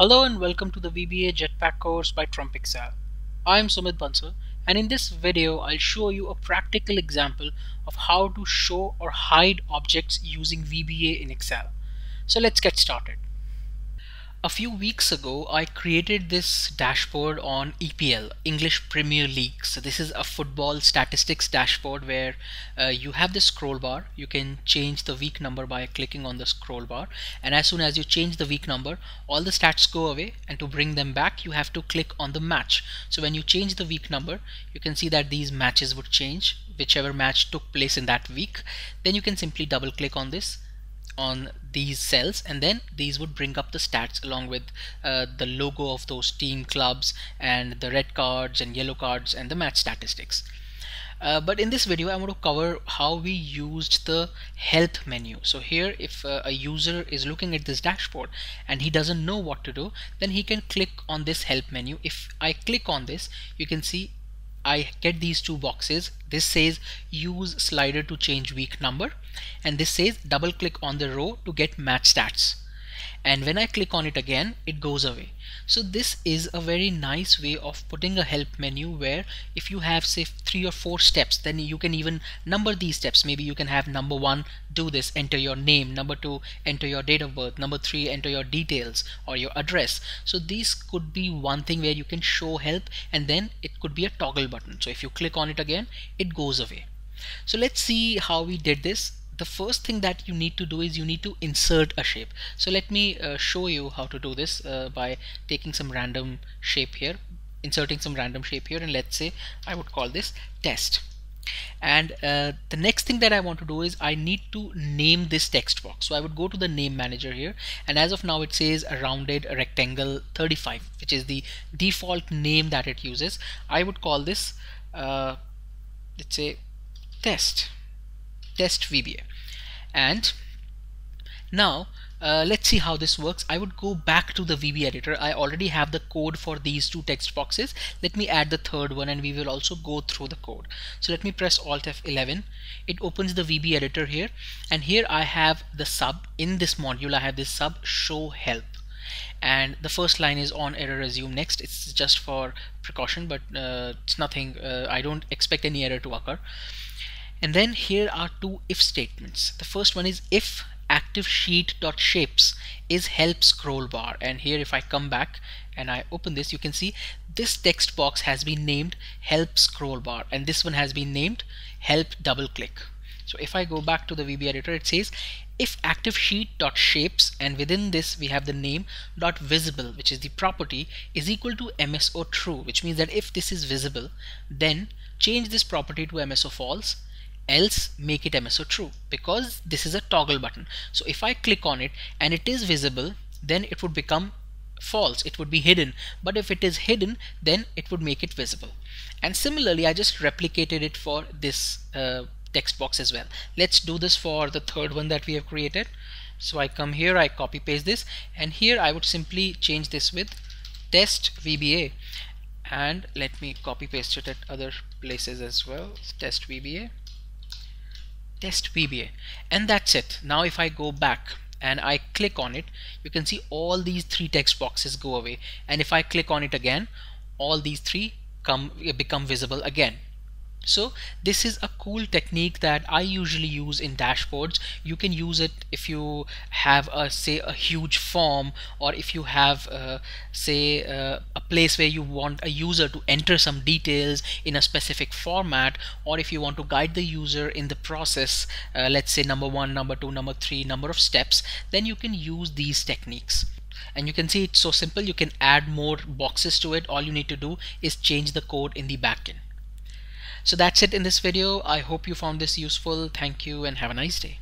Hello and welcome to the VBA Jetpack course by Trump Excel. I'm Sumit Bansal and in this video I'll show you a practical example of how to show or hide objects using VBA in Excel. So let's get started. A few weeks ago, I created this dashboard on EPL, English Premier League. So this is a football statistics dashboard where uh, you have the scroll bar. You can change the week number by clicking on the scroll bar. And as soon as you change the week number, all the stats go away. And to bring them back, you have to click on the match. So when you change the week number, you can see that these matches would change, whichever match took place in that week. Then you can simply double click on this on these cells and then these would bring up the stats along with uh, the logo of those team clubs and the red cards and yellow cards and the match statistics. Uh, but in this video I want to cover how we used the help menu so here if uh, a user is looking at this dashboard and he doesn't know what to do then he can click on this help menu if I click on this you can see I get these two boxes. This says use slider to change week number and this says double click on the row to get match stats and when I click on it again it goes away. So this is a very nice way of putting a help menu where if you have say three or four steps then you can even number these steps. Maybe you can have number one do this enter your name. Number two enter your date of birth. Number three enter your details or your address. So these could be one thing where you can show help and then it could be a toggle button. So if you click on it again it goes away. So let's see how we did this the first thing that you need to do is you need to insert a shape. So let me uh, show you how to do this uh, by taking some random shape here inserting some random shape here and let's say I would call this test. And uh, the next thing that I want to do is I need to name this text box. So I would go to the name manager here and as of now it says a rounded rectangle 35 which is the default name that it uses. I would call this uh, let's say test test VBA and now uh, let's see how this works. I would go back to the VB editor. I already have the code for these two text boxes. Let me add the third one and we will also go through the code. So let me press alt F11 it opens the VB editor here. And here I have the sub. In this module I have this sub show help. And the first line is on error resume next. It's just for precaution but uh, it's nothing uh, I don't expect any error to occur and then here are two if statements. The first one is if active sheet dot shapes is help scroll bar. And here if I come back and I open this you can see this text box has been named help scroll bar. And this one has been named help double click. So if I go back to the VB editor it says if active sheet dot shapes and within this we have the name dot visible which is the property is equal to MSO true which means that if this is visible then change this property to MSO false else make it MSO true because this is a toggle button. So if I click on it and it is visible, then it would become false. It would be hidden. But if it is hidden, then it would make it visible. And similarly, I just replicated it for this uh, text box as well. Let's do this for the third one that we have created. So I come here, I copy paste this, and here I would simply change this with test VBA and let me copy paste it at other places as well test VBA test VBA and that's it. Now if I go back and I click on it you can see all these three text boxes go away. And if I click on it again all these three come become visible again so this is a cool technique that I usually use in dashboards. You can use it if you have a say a huge form or if you have uh, say uh, a place where you want a user to enter some details in a specific format or if you want to guide the user in the process uh, let's say number one number two number three number of steps then you can use these techniques. And you can see it's so simple you can add more boxes to it. All you need to do is change the code in the backend so that's it in this video. I hope you found this useful. Thank you and have a nice day.